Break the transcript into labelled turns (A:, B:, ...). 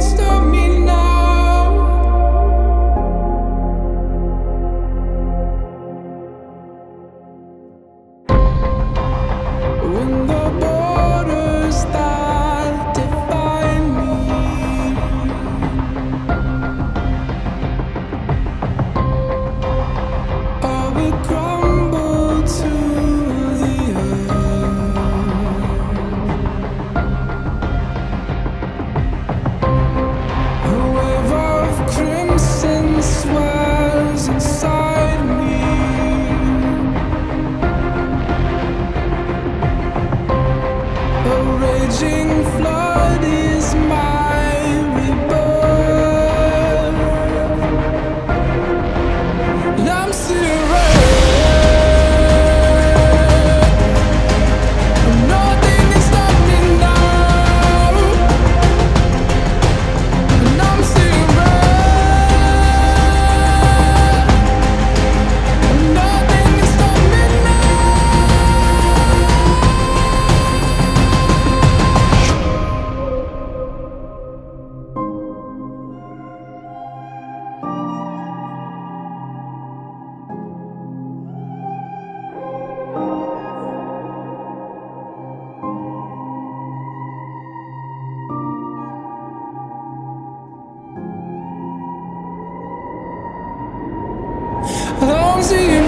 A: stop see you